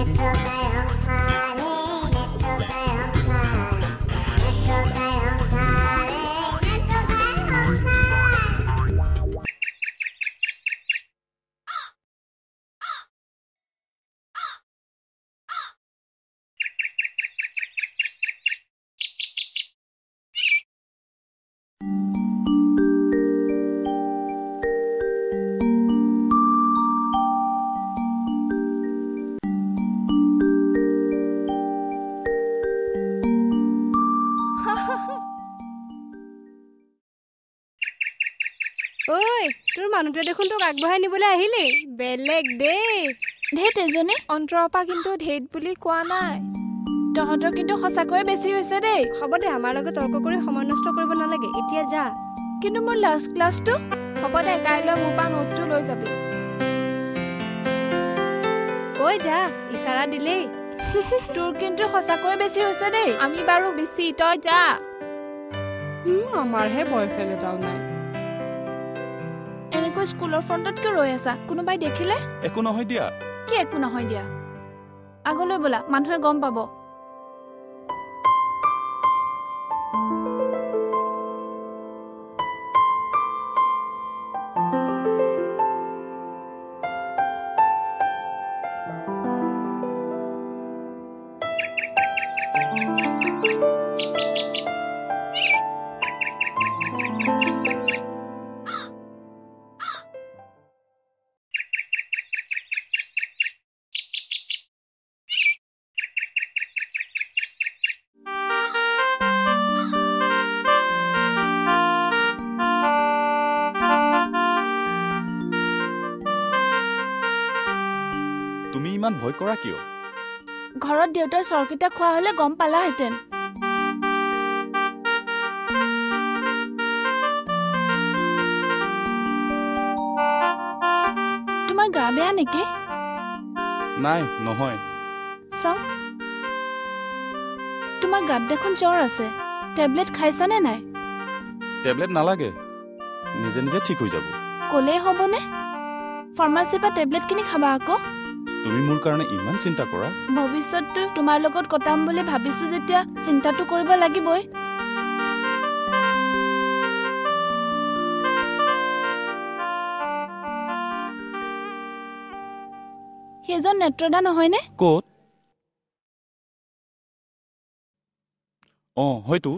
ঐ মানুহটোৱে দেখোন তোক আগবঢ়াই নিবলৈ আহিলেই। বেলেগ দেই। ঢেত এজনী। অন্তৰৰ পৰা কিন্তু ঢেত বুলি কোৱা নাই। তহঁতৰ কিন্তু সঁচাকৈয়ে বেছি হৈছে দেই। হ'ব দে আমাৰ লগত তৰ্ক কৰি সময় নষ্ট কৰিব নালাগে। এতিয়া যা। কিন্তু মোৰ লাষ্ট ক্লাছটো হ'ব দে কাইলৈ মোৰ পৰা নোটটো লৈ যাবি। ঐ যা ইচাৰা দিলেই। তোৰ কিন্তু সঁচাকৈয়ে বেছি হৈছে দেই। আমি বাৰু বেছি তই যা। আমাৰহে বয়ফ্ৰেণ্ড এটাও নাই। এনেকৈ স্কুলৰ ফ্ৰণ্টত কিয় ৰৈ আছা? কোনোবাই দেখিলে? একো নহয় দিয়া। কি একো নহয় দিয়া? আগলৈ ব'লা মানুহে গম পাব। তুমি ইমান ভয় কৰা কিয়? ঘৰত দেউতাৰ চৰকেইটা খোৱা হ'লে গম পালাহেঁতেন। তোমাৰ গা বেয়া নেকি? নাই নহয়। চাওঁ। তোমাৰ গাত দেখোন জ্বৰ আছে। টেবলেট খাইছানে নাই? টেবলেট নালাগে। নিজে নিজে ঠিক হৈ যাব। ক'লেই হ'বনে? ফাৰ্মাচীৰ পৰা টেবলেট কিনি খাবা আকৌ। তুমি মোৰ কাৰণে ইমান চিন্তা কৰা? ভৱিষ্যতটো তোমাৰ লগত কটাম বুলি ভাবিছো যেতিয়া চিন্তাটো কৰিব লাগিবই। সেইজন নেত্ৰদা নহয়নে? ক'ত? অঁ হয়তো।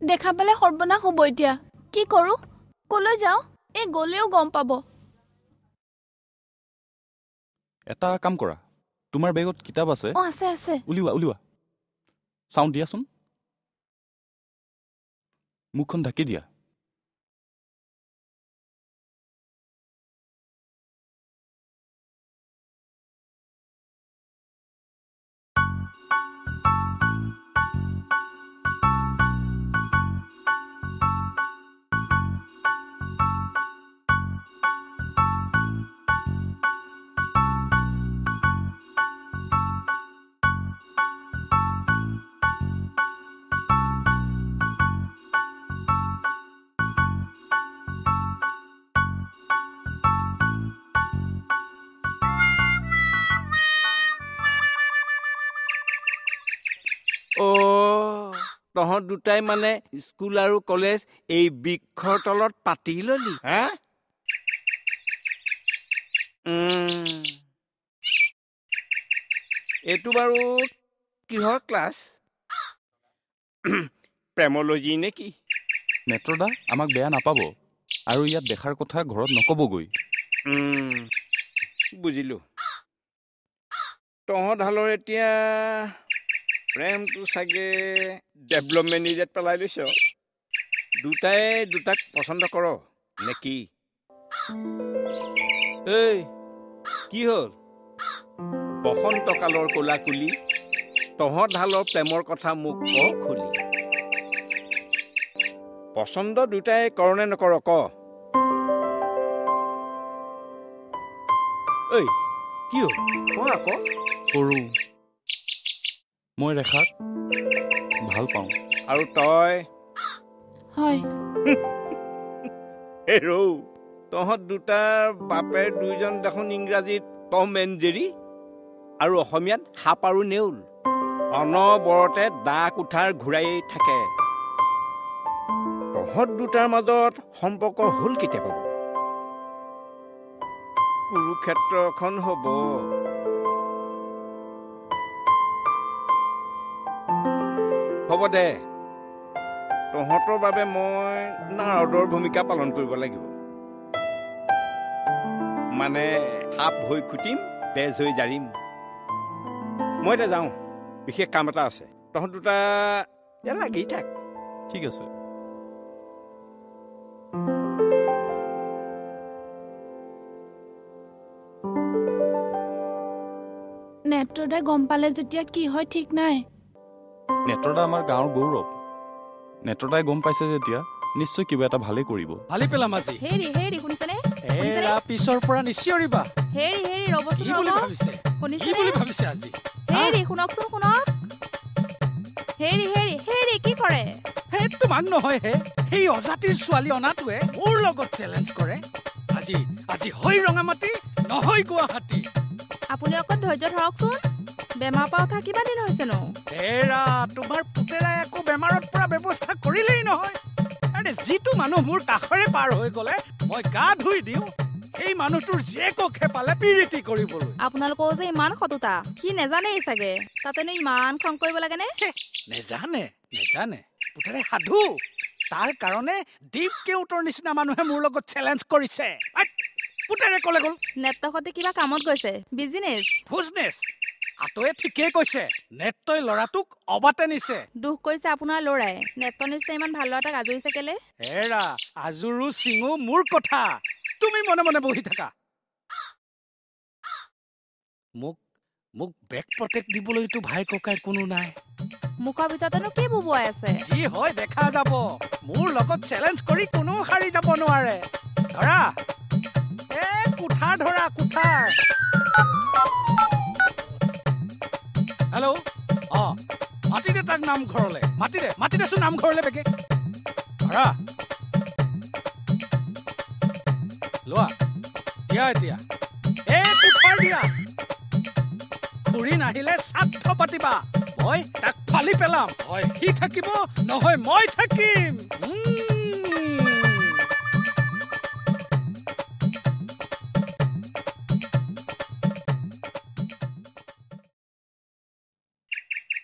দেখা পালে সৰ্বনাশ হ'ব এতিয়া। কি কৰোঁ? কলৈ যাওঁ? এই গ'লেও গম পাব। এটা কাম কৰা। তোমাৰ বেগত কিতাপ আছে। অঁ আছে আছে। উলিওৱা উলিওৱা। চাউণ্ড দিয়াচোন। মুখখন ঢাকি দিয়া। তহঁত দুটাই মানে স্কুল আৰু কলেজ এই বৃক্ষৰ তলত পাতি ললি। হা। এইটো বাৰু কিহৰ ক্লাছ? প্ৰেমলজি নে কি? নেত্ৰদা আমাক বেয়া নাপাব। আৰু ইয়াত দেখাৰ কথা ঘৰত নক'বগৈ। বুজিলো। তহঁত হালৰ এতিয়া প্ৰেমটো চাগে ডেভেলপমেণ্ট এৰিয়াত পেলাই লৈছ দুটাই দুটাক পচন্দ কৰ নে কি? এই কি হ'ল? বসন্তকালৰ কোলাকুলি তহঁত হালৰ প্ৰেমৰ কথা মোক ক খুলি। পচন্দ দুটাই কৰ নে নকৰ ক? ঐ কি হ'ল? আকৌ? কৰোঁ। মই ৰেখাক ভাল পাওঁ। আৰু তই? হয়। হে ৰৌ তহঁত দুটাৰ বাপে দুইজন দেখোন ইংৰাজীত টম এণ্ড জেৰী আৰু অসমীয়াত সাপ আৰু নেউল। অনবৰতে দা কোঠাৰ ঘূৰাই থাকে। তহঁত দুটাৰ মাজত সম্পৰ্ক হ'ল কেতিয়া পাব? কুৰুক্ষেত্ৰখন হ'ব। হ'ব দে। তহঁতৰ বাবে মই নাৰদৰ ভূমিকা পালন কৰিব লাগিব। মানে সাপ হৈ খুটিম তেজ হৈ জাৰিম। মই এতিয়া যাওঁ। বিশেষ কাম এটা আছে। তহঁত দুটা ইয়াত লাগি থাক। ঠিক আছে। নেত্ৰদাই গম পালে যেতিয়া কি হয় ঠিক নাই। নেত্ৰদা আমাৰ গাঁৱৰ গৌৰৱ। নেত্ৰদাই গম পাইছে যেতিয়া নিশ্চয় কিবা এটা ভালেই কৰিব। ভালি পেলাম আজি। হেৰি হেৰি শুনিছেনে? এৰা পিছৰ পৰা হেৰি হেৰি ৰ'বচোন কি বুলি ৰ'ব। ভাবিছে? কি বুলি ভাবিছে আজি? হেৰি শুনকচোন শুনক। হেৰি হেৰি হেৰি কি কৰে? তোমাক নহয় হে। সেই অজাতিৰ ছোৱালী অনাটোৱে মোৰ লগত চেলেঞ্জ কৰে। আজি আজি হৈ ৰঙামাটি নহয় গুৱাহাটী। আপুনি অকণ ধৈৰ্য ধৰকচোন। বেমাৰ পৰা উঠা কিমান দিন হৈছেনো? এৰা তোমাৰ পুতেৰাই একো বেমাৰত পৰা ব্যৱস্থা কৰিলেই নহয়। আৰে যিটো মানুহ মোৰ কাষৰে পাৰ হৈ গ'লে মই গা ধুই দিওঁ সেই মানুহটোৰ জীয়েককহে পালে পিৰিতি কৰিবলৈ। আপোনালোকৰ যে ইমান সততা সি নেজানেই চাগে। তাতেনো ইমান খং কৰিব লাগেনে? নেজানে নেজানে। পুতেৰে সাধু। তাৰ কাৰণে দীপ কেউটৰ নিচিনা মানুহে মোৰ লগত চেলেঞ্জ কৰিছে। পুতেৰে ক'লে গ'ল। নেত্ৰসতে কিবা কামত গৈছে। বিজনেছ ফুজনেছ আতয়ে ঠিকেই কৈছে। নেত্ৰই ল'ৰাটোক অবাতে নিছে। দুখ কৰিছে আপোনাৰ ল'ৰাই। নেত্ৰ নিচিনা ইমান ভাল ল'ৰা এটাক আজৰিছে কেলে? হেৰা আজুৰো চিঙো মোৰ কথা। তুমি মনে মনে বহি থাকা। মোক মোক বেক প্ৰটেক্ট দিবলৈতো ভাই ককাই কোনো নাই। মুখৰ ভিতৰতেনো কি বুবুৱাই আছে? যি হয় দেখা যাব। মোৰ লগত চেলেঞ্জ কৰি কোনো সাৰি যাব নোৱাৰে। ধৰা। এ কুঠাৰ ধৰা কুঠাৰ। মাতি দে তাক নামঘৰলে। মাতি দে মাতি দেচোন নামঘৰলে বেগে। ধৰা। লোৱা। দিয়া এতিয়া। এ কুঠাৰ দিয়া। খুৰি নাহিলে শ্ৰাদ্ধ পাতিবা। মই তাক ফালি পেলাম। হয়। সি থাকিব নহয় মই থাকিম।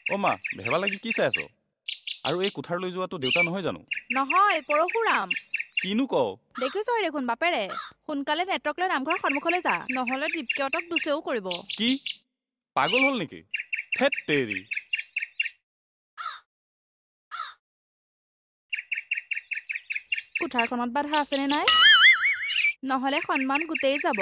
অ' মা ভেবা লাগি কি চাই আছ? আৰু এই কোঠাৰ লৈ যোৱাটো দেউতা নহয় জানো? নহয় পৰশুৰাম। কিনো কওঁ? দেখিছই দেখোন বাপেৰে। সোনকালে নেত্ৰক লৈ নামঘৰৰ সন্মুখলৈ যা। নহ'লে দীপকেহঁতক দুচেও কৰিব। কি? পাগল হ'ল নেকি? তেৰি। কোঠাৰখনত বাধা আছেনে নাই? নহ'লে সন্মান গোটেই যাব।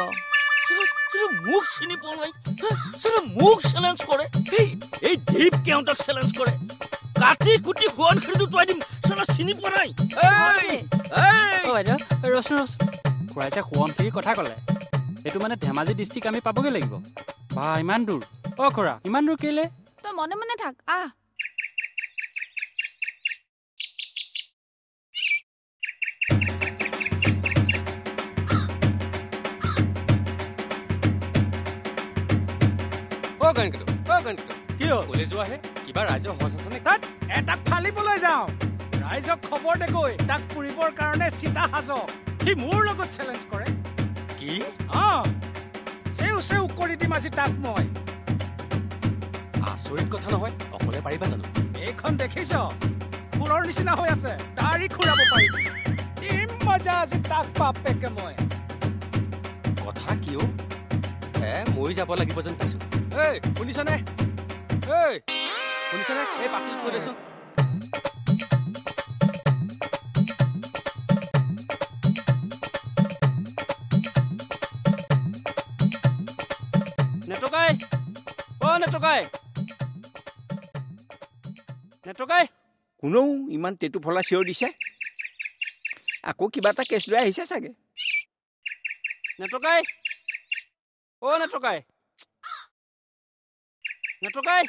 শুধু মুখ চিনি পোৱা নাই। হা? শুধু মুখ চেলেঞ্জ কৰে। এই এই দীপ কেউটক চেলেঞ্জ কৰে। কাটি কুটি সোৱান খেলি উটুৱাই দিম। চালা চিনি পোৱা নাই। এই, এই অ' বাইদেউ ৰচোন ৰচোন। খুৰাই যে সোৱণশিৰিৰ কথা ক'লে? এইটো মানে ধেমাজি ডিষ্ট্ৰিক্ট আমি পাবগৈ লাগিব। বা ইমান দূৰ। অ' খুৰা ইমান দূৰ কেলে? তই মনে মনে থাক। আহ। অ গণকিত অ গণকিত কি হ'ল কলে যোৱাহে কিবা ৰাইজৰ সচ আছে নে? তাত এটাক ফালিবলৈ যাওঁ। ৰাইজক খবৰ দেগৈ তাক পুৰিবৰ কাৰণে চিতা সাজক সি মোৰ লগত চেলেঞ্জ কৰে। কি? অ। চেউ চেউ কৰি দিম আজি তাক মই। আচৰিত কথা নহয় অকলে পাৰিবা জানো? এইখন দেখিছ? খুৰৰ নিচিনা হৈ আছে। দাড়ি খুৰাব পাৰিম ইম মজা আজি তাক বাপেকে মই। কথা কিয় হে মই যাব লাগিব যেন পাইছো। এই শুনিছনে এই শুনিছনে এই পাছলৈ থৈ দেচোন নেটকাই অ নেটকাই নেটকাই কোনেও ইমান টেটু ফলা চিঞৰ দিছে আকৌ কিবা এটা কেছ লৈ আহিছে চাগে নেটকাই অ নেটকাই নেটকাই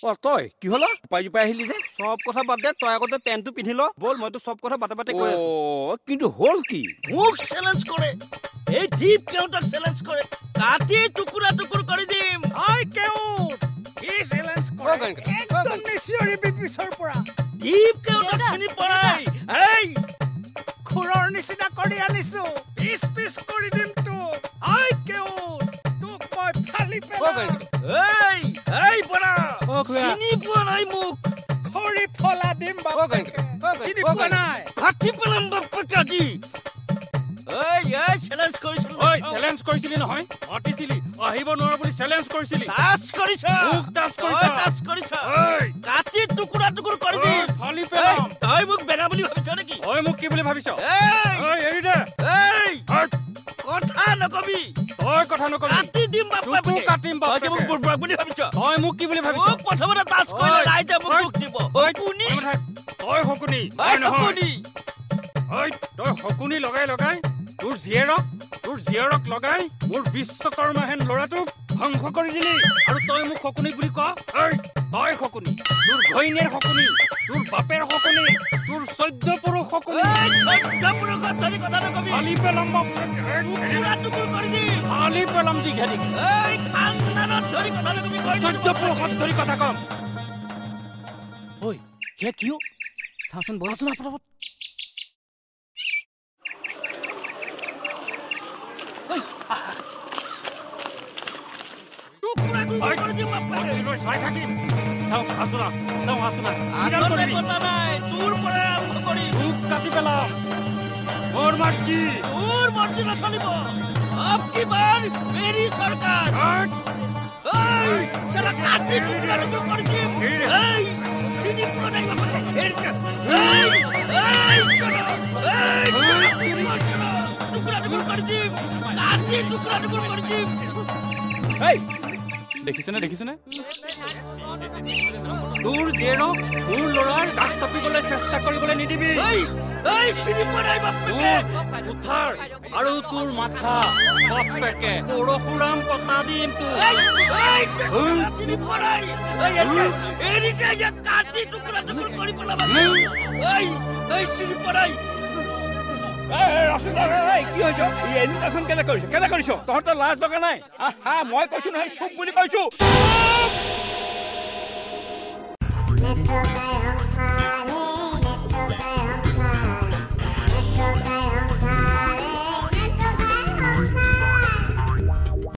অ তই কি হ'ল জোপাই জোপাই আহিলি যে? চব কথা বাদ দে তই আগতে পেণ্টটো পিন্ধি ল। ব'ল মইতো চব কথা বাটে বাটে কৈ কিন্তু হ'ল কি? মোক চেলেঞ্জ কৰে। এই দীপ কেউটক চেলেঞ্জ কৰে। কাটি টুকুৰা টুকুৰ কৰি দিম। আই কেউট কি চেলেঞ্জ কৰে? একদম নিচিঞৰিবি পিছৰ পৰা। দীপ কেউটক চিনি পোৱা নাই এই! খুৰৰ নিচিনা কৰি আনিছো। পিচ পিচ কৰি দিম এই এই খুৰা। চিনি পোৱা নাই মোক? খৰি ফলা দিম বাপেকে। চিনি পোৱা নাই? কাটি পেলাম বাপেকে আজি। এই এই চেলেঞ্জ কৰিছিলো ঐ চেলেঞ্জ কৰিছিলি নহয়? মাতিছিলি আহিব নোৱাৰো বুলি চেলেঞ্জ কৰিছিলি। টাচ কৰিছা। মোক touch কৰিছা। তই touch কৰিছা। ঐ। কাটি টুকুৰা টুকুৰ কৰি দিম। ফালি এই, পেলাম তই মোক বেয়া বুলি ভাবিছ নেকি? মোক কি বুলি ভাবিছ? এই নকবি। তই কথা নকবি। কাটি দিম তোকো বাপেকে কাটিম তই কি মোক বুৰ্বক বুলি ভাবিছ? তই মোক কি বুলি ভাবিছ? মোক প্ৰথমতে টাচ কৰিলে ঐ, ৰাইজে মোক দুখ দিব। ঐ, শুনি তই কথা- তই শকুনি ঐ, তই তই শকুনি লগাই লগাই তোৰ জীয়েৰক তোৰ জীয়েৰক লগাই মোৰ বিশ্বকৰ্মাহেন ল'ৰাটোক ধ্বংস কৰি দিলি। আৰু তই মোক শকুনি বুলি ক। ঐ তই শকুনি তোৰ ঘৈণীৰ শকুনি তোৰ বাপেৰ শকুনি তোৰ চৈধ্য পুৰুষ শকুনি। চৈধ্য কথা নকবি ফালি পেলাম বাপেকে। টুকুৰা টুকুৰ কৰি দিম ফালি পেলাম দীঘালি এই খানদানত ধৰি কথা নকবি কৈ দিম চৈধ্য পুৰুষত ধৰি কথা কম ঐ সেয়া কিয় চাচোন বহাচোন আপোনাৰ টুকুৰা টুকুৰ কৰি দিম বাপেকে মন্দিৰলৈ চাই থাকিম চাওঁ আছোনা চাওঁ আছোনা কিডাল আগতে কৰিবি? কথা নাই তোৰ পৰাই আৰম্ভ কৰিম তোক কাটি পেলাম মোৰ মাৰ্জি তোৰ মৰ্জি নচলিব আপ কি বাৰ মেৰি চৰকাৰ এই চালা কাটি টুকুৰা টুকুৰ কৰি দিম এই চিনি পোৱা নাই বাপেকে এই এই এই চলো এই চলো, টুকুৰা টুকুৰ কৰি দিম কাটি টুকুৰা টুকুৰ কৰি দিম এই দেখিছেনে দেখিছেনে তোৰ জীয়েৰক তোৰ ল'ৰাৰ কাষ চাপিবলৈ চেষ্টা কৰিবলৈ নিদিবি। এই এই চিনি পোৱা নাই বাপেকে। তোৰ কুঠাৰ আৰু তোৰ মাথা। বাপেকে পৰশুৰাম কটা দিম তোৰ এই এই টুকুৰা চিনি পোৱা নাই এই এতিয়া এৰিকে এতিয়া কাটি টুকুৰা টুকুৰ কৰি পেলাবা। এই এই চিনি পোৱা নাই কি হৈছে? এই এনেকুৱাখন কেলে কৰিছ? কেলে কৰিছ? তহঁতৰ লাজ লগা নাই? আহা মই কৈছো নহয় চুপ বুলি কৈছো। Little